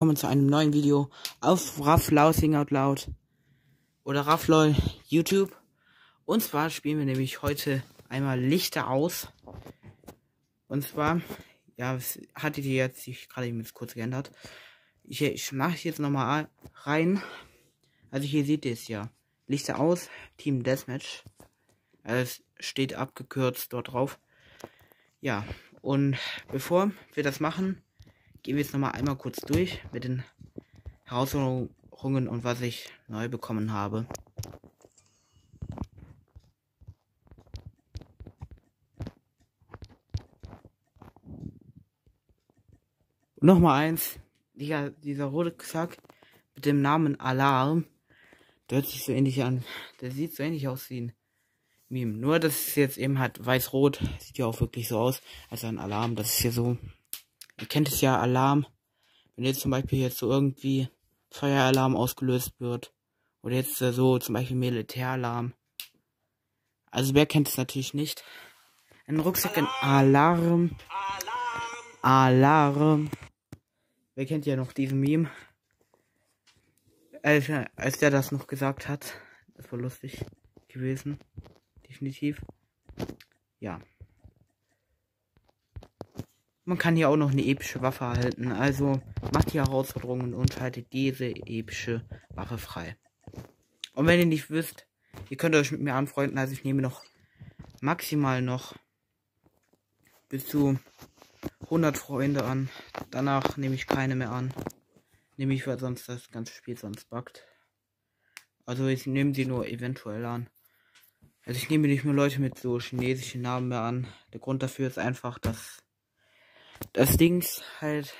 willkommen zu einem neuen Video auf Rafflau Sing Out Loud oder Rafflol YouTube. Und zwar spielen wir nämlich heute einmal Lichter aus. Und zwar, ja, hatte die jetzt sich gerade eben kurz geändert. Ich, ich mache jetzt nochmal rein. Also hier seht ihr es ja. Lichter aus, Team Deathmatch. Es steht abgekürzt dort drauf. Ja, und bevor wir das machen, gehen wir jetzt nochmal einmal kurz durch mit den Herausforderungen und was ich neu bekommen habe. Nochmal eins. Dieser, dieser rote Sack mit dem Namen Alarm. Der hört sich so ähnlich an. Der sieht so ähnlich aus wie ein Meme. Nur, dass es jetzt eben hat weiß-rot. Sieht ja auch wirklich so aus. Also ein Alarm. Das ist hier so ihr kennt es ja, Alarm. Wenn jetzt zum Beispiel jetzt so irgendwie Feueralarm ausgelöst wird. Oder jetzt äh, so zum Beispiel Militäralarm. Also wer kennt es natürlich nicht? Ein Rucksack in Alarm. Alarm. Wer kennt ja noch diesen Meme? Als, als der das noch gesagt hat. Das war lustig gewesen. Definitiv. Ja. Man kann hier auch noch eine epische Waffe erhalten. Also macht die Herausforderungen und schaltet diese epische Waffe frei. Und wenn ihr nicht wisst, ihr könnt euch mit mir anfreunden. Also ich nehme noch maximal noch bis zu 100 Freunde an. Danach nehme ich keine mehr an. Nehme ich, weil sonst das ganze Spiel sonst buggt. Also ich nehme sie nur eventuell an. Also ich nehme nicht mehr Leute mit so chinesischen Namen mehr an. Der Grund dafür ist einfach, dass das Ding halt,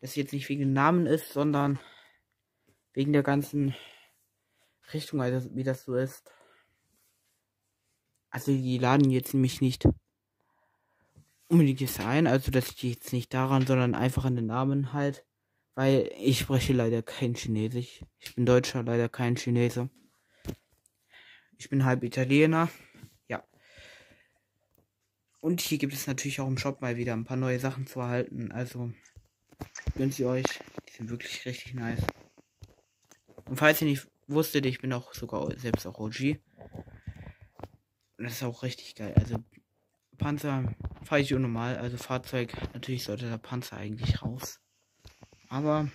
das jetzt nicht wegen dem Namen ist, sondern wegen der ganzen Richtung, also wie das so ist. Also die laden jetzt nämlich nicht unbedingt jetzt ein, also dass ich jetzt nicht daran, sondern einfach an den Namen halt, weil ich spreche leider kein Chinesisch. Ich bin Deutscher, leider kein Chinese. Ich bin halb Italiener. Und hier gibt es natürlich auch im Shop mal wieder ein paar neue Sachen zu erhalten. Also gönnt sie euch. Die sind wirklich richtig nice. Und falls ihr nicht wusstet, ich bin auch sogar selbst auch OG. Und das ist auch richtig geil. Also Panzer fahre ich normal. Also Fahrzeug, natürlich sollte der Panzer eigentlich raus. Aber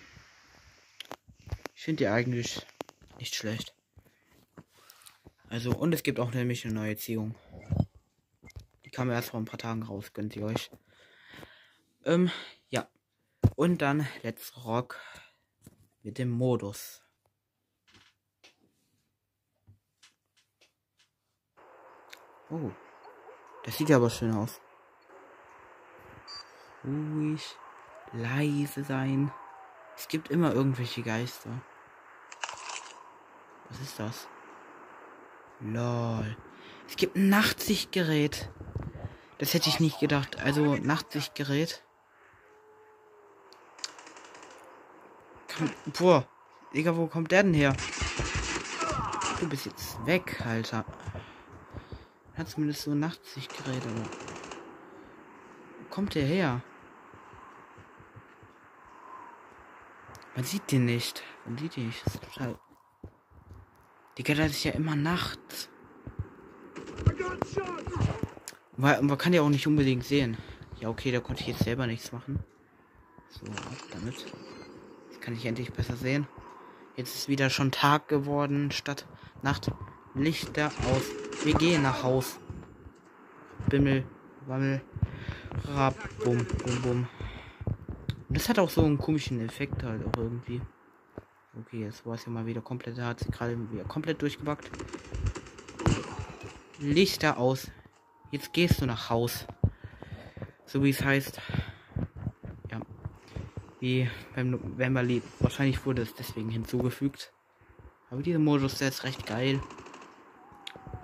ich finde die eigentlich nicht schlecht. Also, und es gibt auch nämlich eine neue Ziehung kam erst vor ein paar Tagen raus, gönnt ihr euch. Ähm, ja. Und dann Let's Rock mit dem Modus. Oh, das sieht ja aber schön aus. Ruhig, leise sein. Es gibt immer irgendwelche Geister. Was ist das? Lol. Es gibt ein Nachtsichtgerät. Das hätte ich nicht gedacht. Also Nachtsichtgerät. Komm, boah. Digga, wo kommt der denn her? Du bist jetzt weg, Alter. Hat zumindest so ein Nachtsichtgerät, aber. Wo kommt der her? Man sieht den nicht. Man sieht den nicht. Das ist total. Digga, das ist ja immer nachts. Weil man kann ja auch nicht unbedingt sehen. Ja, okay, da konnte ich jetzt selber nichts machen. So, damit. Jetzt kann ich endlich besser sehen. Jetzt ist wieder schon Tag geworden, statt Nacht. Lichter aus. Wir gehen nach Haus. Bimmel, Wammel, Rab, bum, bum, bum. Das hat auch so einen komischen Effekt halt auch irgendwie. Okay, jetzt war es ja mal wieder komplett. Da hat sie gerade wieder komplett durchgebackt. Lichter aus. Jetzt gehst du nach Haus. So wie es heißt. Ja. Wie beim November-Lied. Wahrscheinlich wurde es deswegen hinzugefügt. Aber dieser Modus ist recht geil.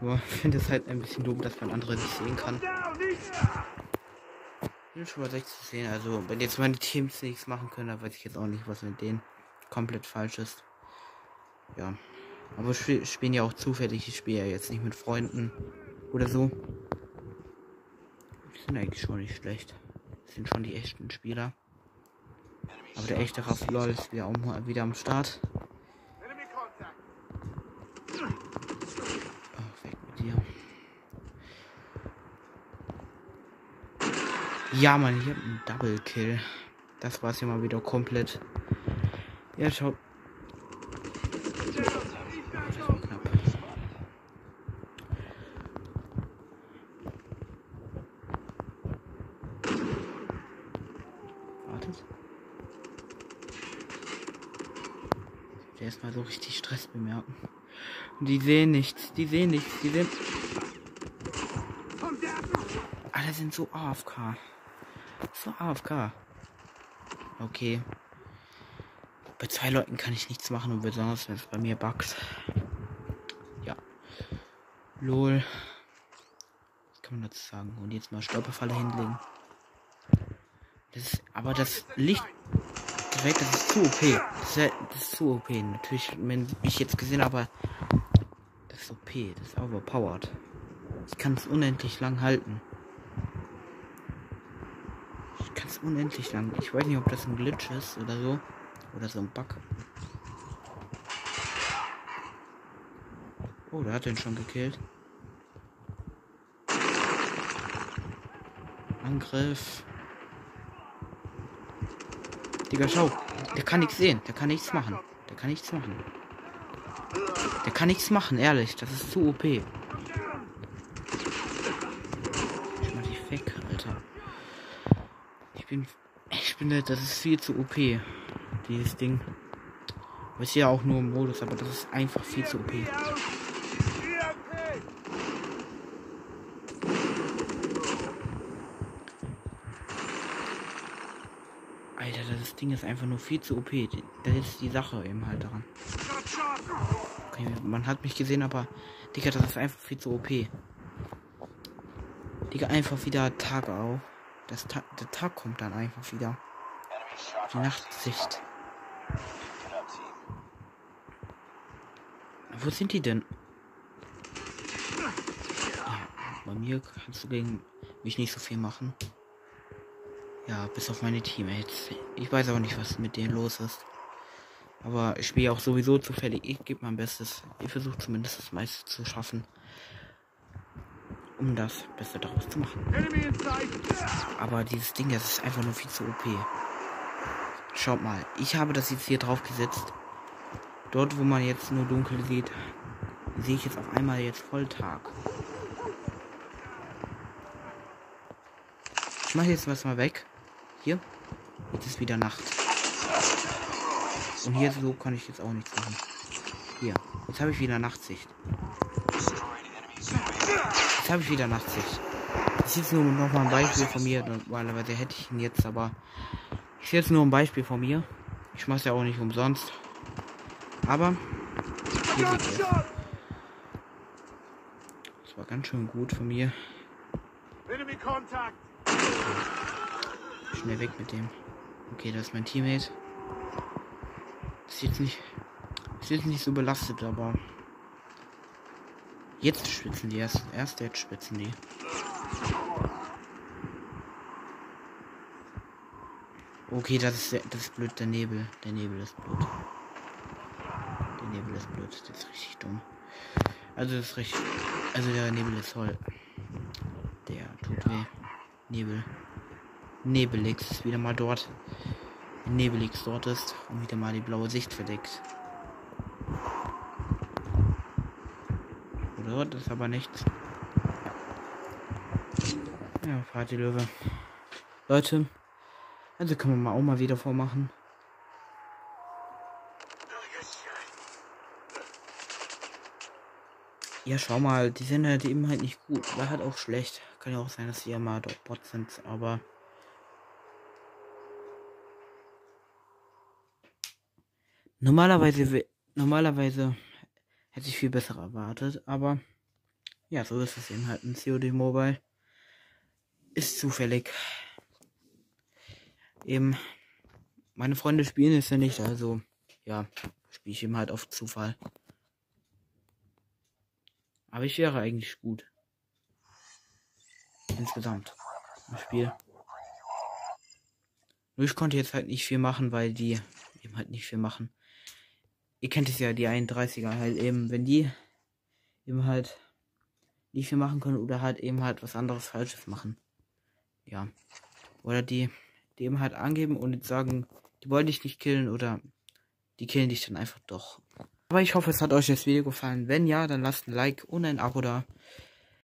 Nur ich finde es halt ein bisschen dumm, dass man andere nicht sehen kann. Ich bin schon mal 60 zu sehen. Also, wenn jetzt meine Teams nichts machen können, dann weiß ich jetzt auch nicht, was mit denen komplett falsch ist. Ja. Aber spielen ja auch zufällig. Ich spiele ja jetzt nicht mit Freunden oder so sind eigentlich schon nicht schlecht. Das sind schon die echten Spieler. Aber der echte Raff LOL ist wieder, um, wieder am Start. Oh, weg mit dir. Ja, ich habe einen Double Kill. Das war es ja mal wieder komplett. Ja, schau. Erstmal so richtig Stress bemerken. Und die sehen nichts, die sehen nichts, die sehen. Alle sind so AFK. So AFK. Okay. Bei zwei Leuten kann ich nichts machen und besonders wenn es bei mir buggt. Ja. Lol. Was kann man dazu sagen? Und jetzt mal Stolperfalle hinlegen. Das ist, aber das Licht direkt, das ist zu OP. Das ist, das ist zu OP. Natürlich, wenn ich jetzt gesehen habe, das ist OP, das ist overpowered. Ich kann es unendlich lang halten. Ich kann es unendlich lang. Ich weiß nicht, ob das ein Glitch ist oder so. Oder so ein Bug. Oh, der hat den schon gekillt. Angriff. Digga, schau. Der kann nichts sehen. Der kann nichts machen. Der kann nichts machen. Der kann nichts machen, ehrlich. Das ist zu OP. Ich mach dich weg, Alter. Ich bin. Ich bin. Das ist viel zu OP. Dieses Ding. Ist ja auch nur im Modus, aber das ist einfach viel zu OP. Alter, Ding ist einfach nur viel zu OP. Das ist die Sache eben halt daran. Okay, man hat mich gesehen, aber Digga, das ist einfach viel zu OP. Digga, einfach wieder Tag auf. Das Ta der Tag kommt dann einfach wieder. Die Nachtsicht. Wo sind die denn? Ja, bei mir kannst du gegen mich nicht so viel machen. Ja, bis auf meine Teammates. Ich weiß auch nicht, was mit denen los ist. Aber ich spiele auch sowieso zufällig. Ich gebe mein Bestes. Ich versuche zumindest das meiste zu schaffen. Um das Beste daraus zu machen. Aber dieses Ding, das ist einfach nur viel zu OP. Schaut mal, ich habe das jetzt hier drauf gesetzt. Dort, wo man jetzt nur dunkel sieht, sehe ich jetzt auf einmal jetzt Volltag. Ich mache jetzt was mal weg. Hier. Jetzt ist wieder Nacht. Und hier so kann ich jetzt auch nichts machen. Hier. Jetzt habe ich wieder Nachtsicht. Jetzt habe ich wieder Nachtsicht. Das ist jetzt nur noch mal ein Beispiel von mir. Normalerweise hätte ich ihn jetzt, aber ist jetzt nur ein Beispiel von mir. Ich mache es ja auch nicht umsonst. Aber hier seht ihr. Das war ganz schön gut von mir. Schnell weg mit dem. Okay, das ist mein Teammate. Ist jetzt nicht. Ist jetzt nicht so belastet, aber. Jetzt schwitzen die erst. Erst jetzt schwitzen die. Okay, das ist, das ist blöd, der Nebel. Der Nebel ist blöd. Der Nebel ist blöd. Das ist richtig dumm. Also das ist richtig. Also der Nebel ist toll. Der tut weh. Nebel. Nebelix wieder mal dort. Nebelix dort ist und wieder mal die blaue Sicht verdeckt. Oder das ist aber nichts. Ja, ja Partylöwe. Leute, also kann man mal auch mal wieder vormachen. Ja, schau mal, die sind halt eben halt nicht gut. War halt auch schlecht. Kann ja auch sein, dass sie ja mal dort Bot sind, aber. Normalerweise, normalerweise hätte ich viel besser erwartet, aber ja, so ist es eben halt ein COD Mobile. Ist zufällig. Eben, meine Freunde spielen es ja nicht, also ja, spiele ich eben halt auf Zufall. Aber ich wäre eigentlich gut. Insgesamt. Im Spiel. Nur ich konnte jetzt halt nicht viel machen, weil die eben halt nicht viel machen. Ihr kennt es ja, die 31er halt eben, wenn die eben halt nicht viel machen können oder halt eben halt was anderes Falsches machen. Ja. Oder die, die eben halt angeben und sagen, die wollen dich nicht killen oder die killen dich dann einfach doch. Aber ich hoffe, es hat euch das Video gefallen. Wenn ja, dann lasst ein Like und ein Abo da.